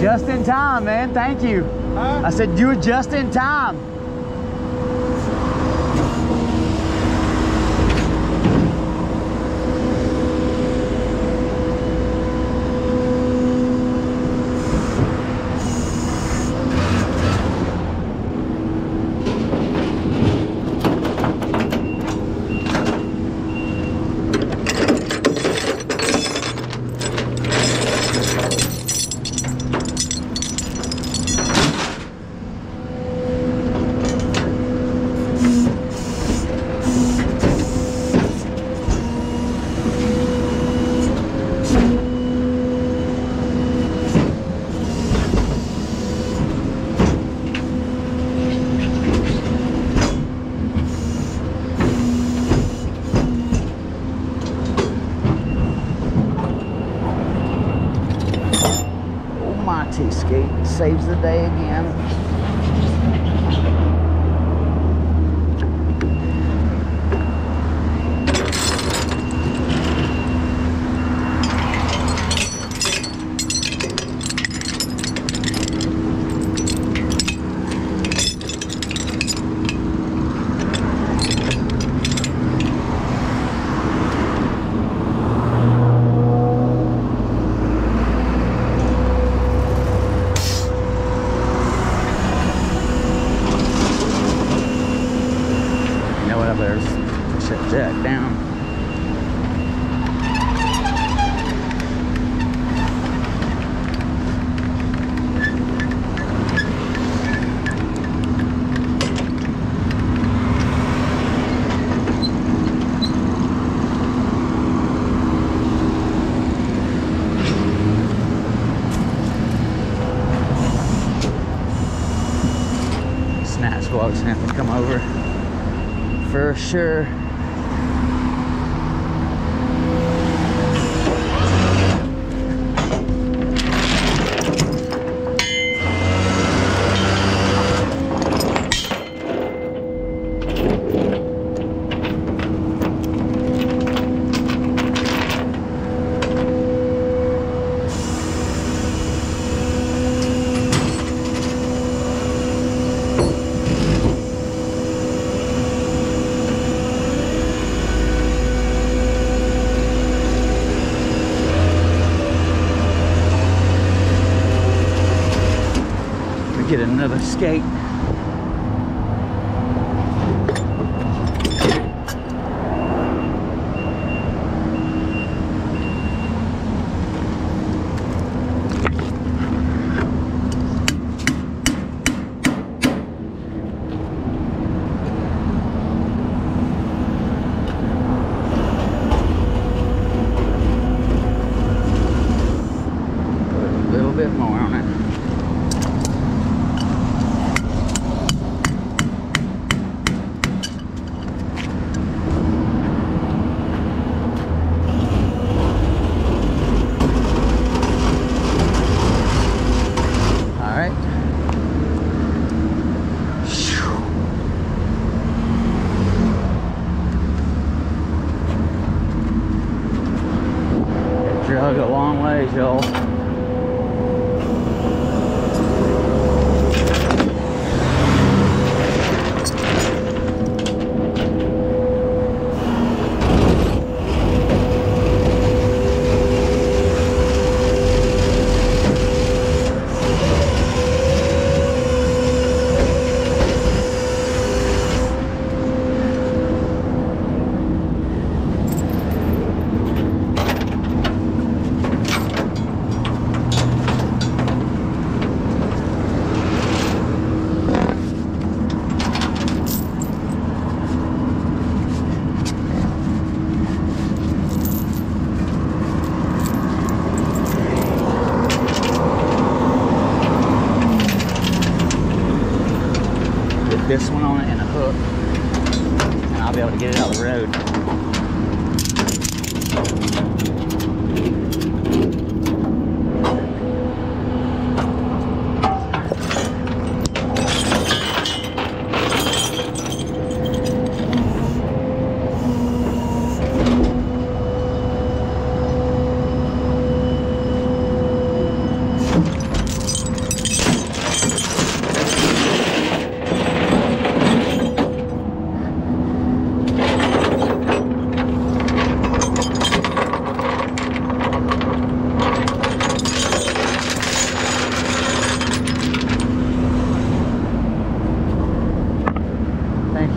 Just in time, man. Thank you. Huh? I said you were just in time. Skate saves the day again. You know what? I better shut that down. Gonna have to come over for sure. Get another skate. 有 ways, this one on it and a hook, and I'll be able to get it out of the road.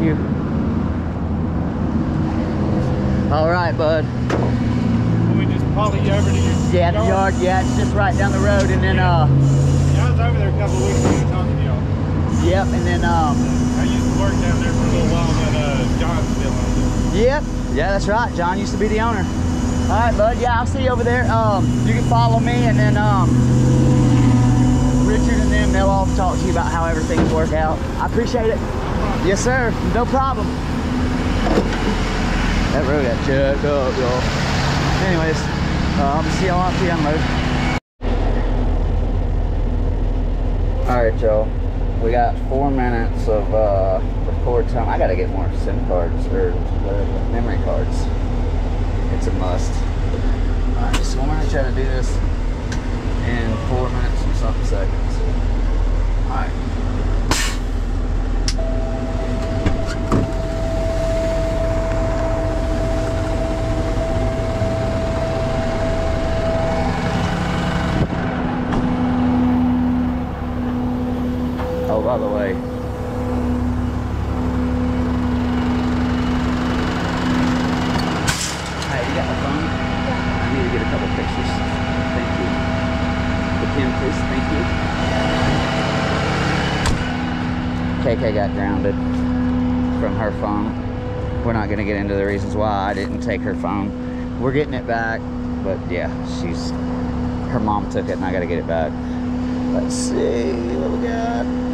You. All right, bud. Let me just follow you over to your Yeah, the yard. Yeah, it's just right down the road, and then uh, Yeah, I was over there a couple weeks ago talking to y'all. yep, and then um, I used to work down there for a little while, but uh, John's still on it. Yep. Yeah, that's right. John used to be the owner. All right, bud. Yeah, I'll see you over there. Um, you can follow me, and then um, Richard and them, they'll all talk to you about how everything's work out. I appreciate it. Yes, sir. No problem. That road got checked up, y'all. Anyways, uh, gonna see y'all after you unload. All right, y'all. We got four minutes of uh, record time. I gotta get more SIM cards or uh, memory cards. It's a must. All right, so I'm gonna try to do this in four minutes and something seconds. All by the way, Hey, you got my phone? I need to get a couple pictures. Thank you. The pin, please. Thank you. KK got grounded from her phone. We're not going to get into the reasons why I didn't take her phone. We're getting it back, but yeah, she's her mom took it, and I got to get it back. Let's see what we got.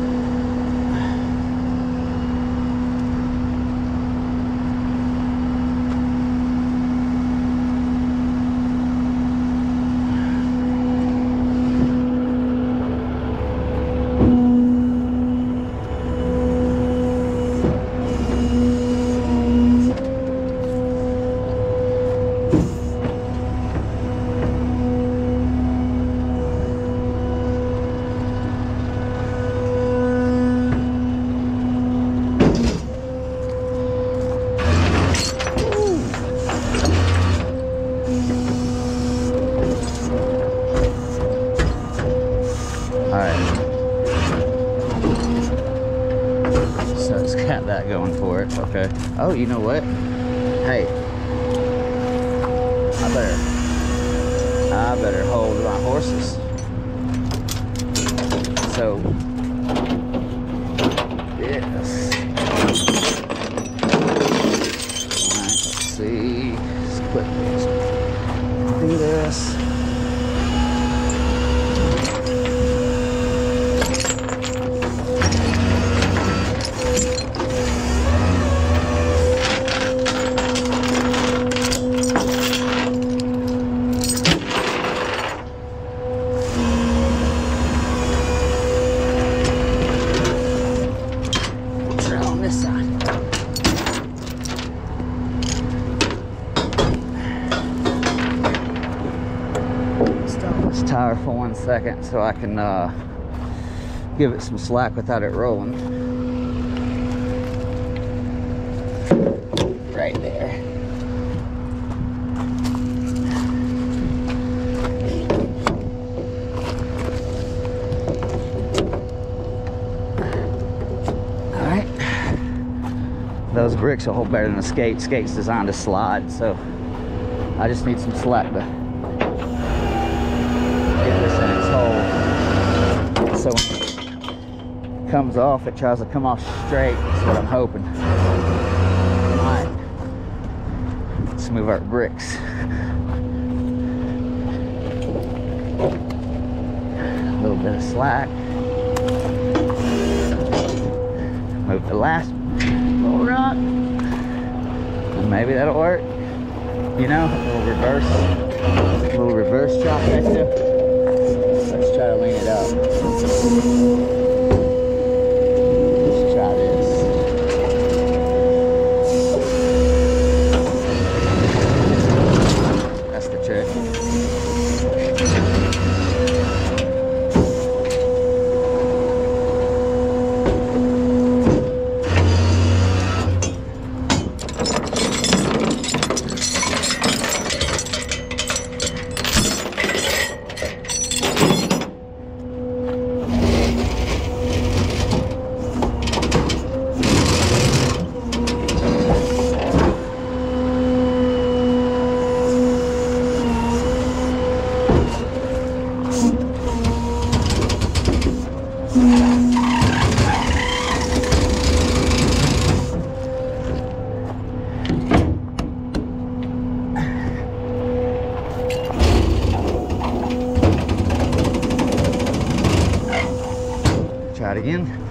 That going for it. Okay. Oh, you know what? Hey, I better, I better hold my horses. So, yes. All right. Let's see. Let's put this. Do this. Stop this tire for one second so I can uh, give it some slack without it rolling. Bricks will hold better than a skate. Skate's designed to slide, so I just need some slack to get this in its hole. So when it comes off, it tries to come off straight. That's what I'm hoping. All right. Let's move our bricks. A little bit of slack. Move the last And maybe that'll work. You know, a little reverse, a little reverse chop right there. Let's try to lean it up. again.